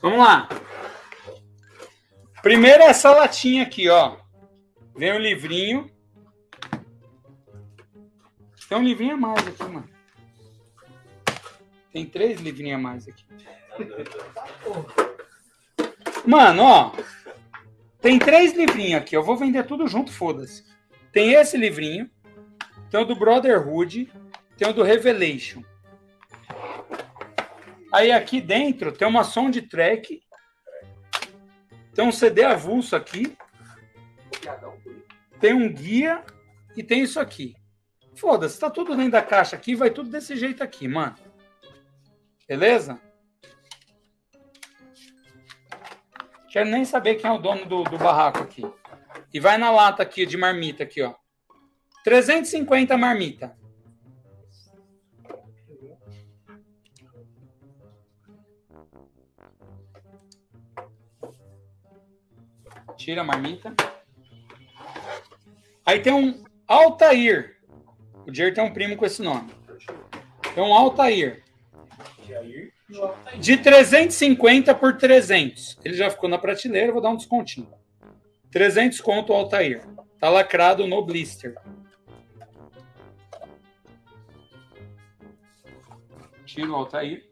Vamos lá. Primeiro essa latinha aqui, ó. Vem o livrinho. Tem um livrinho a mais aqui, mano. Tem três livrinhos a mais aqui. Mano, ó. Tem três livrinhos aqui. Eu vou vender tudo junto, foda-se. Tem esse livrinho. Tem o do Brotherhood. Tem o do Revelation. Aí aqui dentro tem uma soundtrack. Tem um CD avulso aqui. Tem um guia e tem isso aqui. Foda-se, tá tudo dentro da caixa aqui, vai tudo desse jeito aqui, mano. Beleza? Quero nem saber quem é o dono do, do barraco aqui. E vai na lata aqui de marmita aqui, ó. 350 marmita. Tira a marmita. Aí tem um Altair. O Jair tem um primo com esse nome. Tem um Altair. De 350 por 300. Ele já ficou na prateleira, vou dar um descontinho. 300 conto Altair. Tá lacrado no blister. Tira o Altair.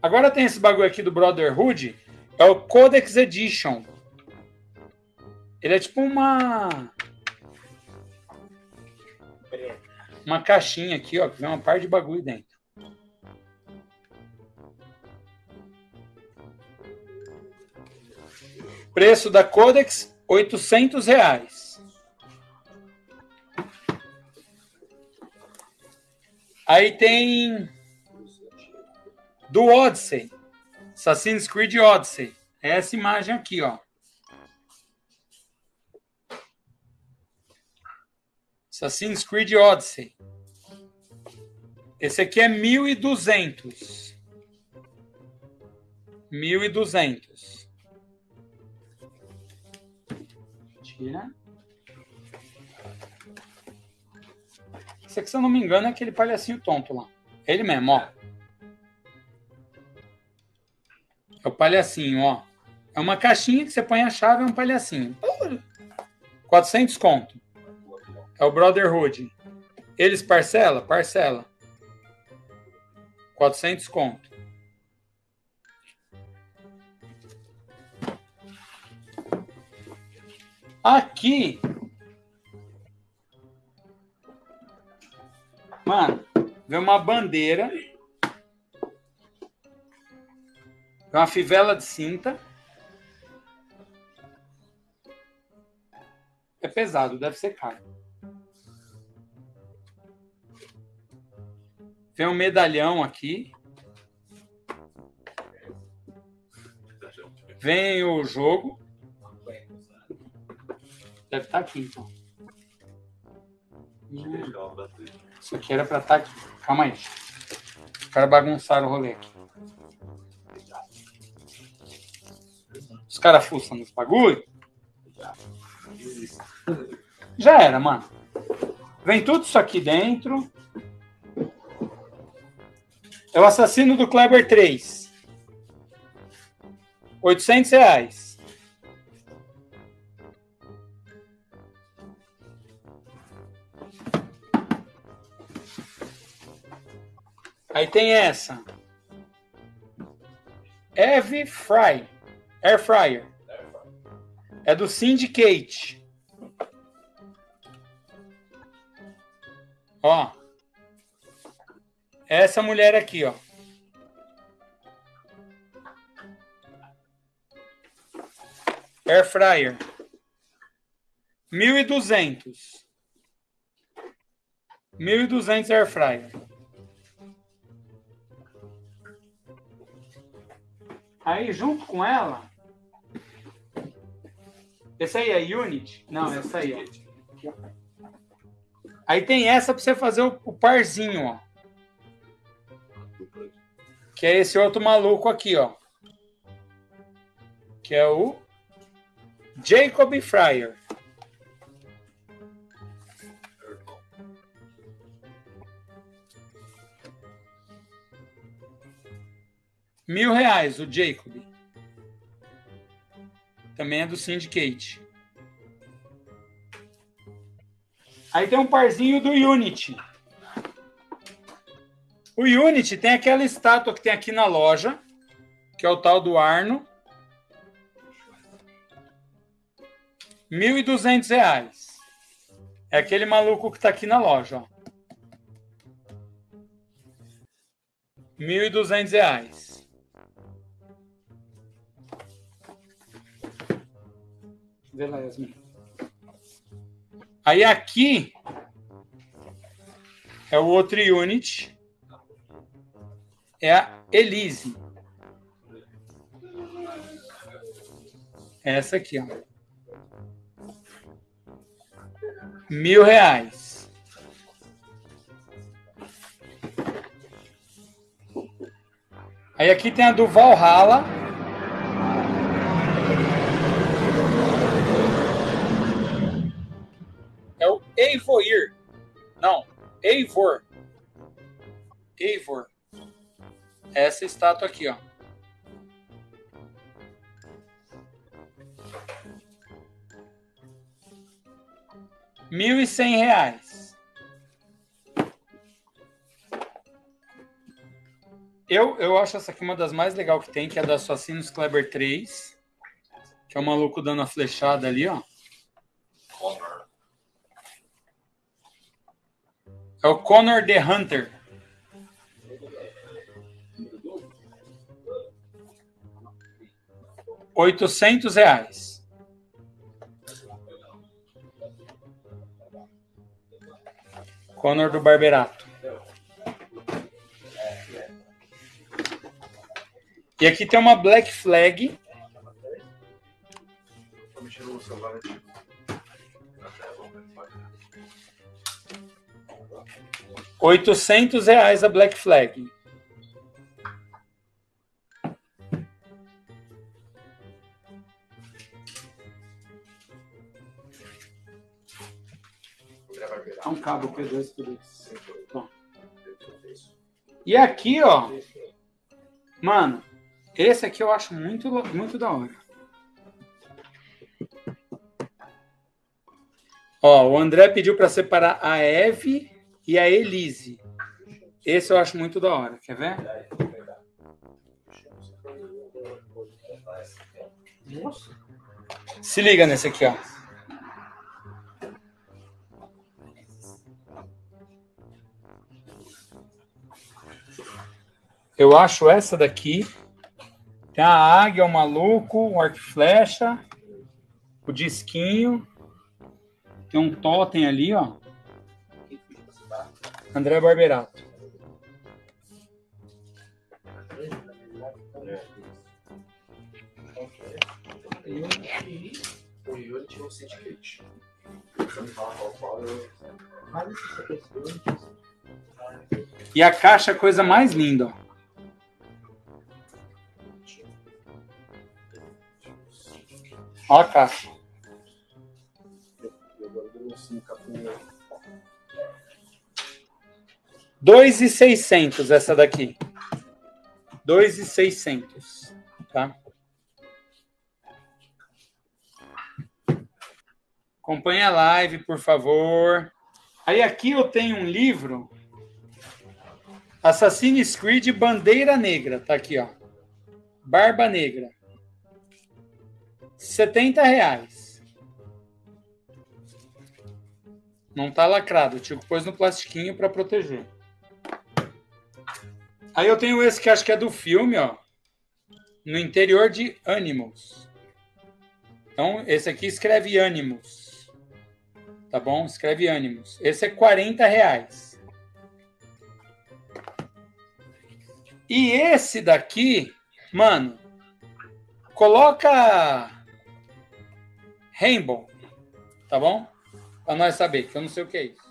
Agora tem esse bagulho aqui do Brotherhood. É o Codex Edition. Ele é tipo uma. Uma caixinha aqui, ó, que vem uma par de bagulho dentro. Preço da Codex, 800 reais. Aí tem do Odyssey. Assassin's Creed Odyssey. É essa imagem aqui, ó. Assassin's Creed Odyssey. Esse aqui é 1.200. 1.200. Tira. Esse aqui, se eu não me engano, é aquele palhacinho tonto lá. Ele mesmo, ó. É o palhacinho, ó. É uma caixinha que você põe a chave, é um palhacinho. 400 conto. É o Brotherhood. Eles parcela? Parcela. 400 conto. Aqui. Mano, vem uma bandeira. Vem uma fivela de cinta. É pesado, deve ser caro. Tem um medalhão aqui. Vem o jogo. Deve estar aqui, então. Isso aqui era para estar aqui. Calma aí. Os caras bagunçaram o rolê aqui. Os caras fuçam nos bagulho. Já era, mano. Vem tudo isso aqui dentro. É o assassino do Kleber 3. 800 reais. Aí tem essa. Eve Fry. Air Fryer. É do Syndicate. Ó. Essa mulher aqui, ó. Air Fryer. 1.200. 1.200 Air Fryer. Aí, junto com ela... Essa aí é Unity? Não, essa aí, ó. Aí tem essa para você fazer o, o parzinho, ó. Que é esse outro maluco aqui, ó. Que é o Jacob Fryer. Mil reais o Jacob. Também é do Syndicate. Aí tem um parzinho do Unity. O Unity tem aquela estátua que tem aqui na loja, que é o tal do Arno. R$ 1.200. É aquele maluco que está aqui na loja. R$ 1.200. Yasmin. Aí aqui é o outro unit. É a Elise. Essa aqui, ó. Mil reais. Aí aqui tem a do Valhalla. Eivoir. Não, Eivor. Eivor. Essa estátua aqui, ó. Mil e cem reais. Eu, eu acho essa aqui uma das mais legais que tem, que é da Assassinos Kleber 3. Que é o maluco dando a flechada ali, ó. É o Connor the Hunter. Oitocentos reais. Connor do Barberato. E aqui tem uma Black Flag. Oitocentos reais a Black Flag. É um cabo P2 por isso. Bom. E aqui, ó. Mano, esse aqui eu acho muito, muito da hora. Ó, o André pediu para separar a Eve e a Elise. Esse eu acho muito da hora. Quer ver? Nossa. Se liga nesse aqui, ó. Eu acho essa daqui. Tem a águia, o maluco, o arco e flecha, o disquinho. Tem um totem ali, ó. André Barberato. O E a caixa é a coisa mais linda, ó. A caixa. Eu agora 2,600 essa daqui. 2,600, tá? Acompanhe a live, por favor. Aí aqui eu tenho um livro Assassin's Creed Bandeira Negra, tá aqui, ó. Barba Negra. 70 reais. Não tá lacrado, o tio pôs no plastiquinho para proteger. Aí eu tenho esse que acho que é do filme, ó. No interior de Animals. Então, esse aqui escreve Animals. Tá bom? Escreve Animals. Esse é 40 reais. E esse daqui, mano, coloca Rainbow, tá bom? Para nós saber, que eu não sei o que é isso.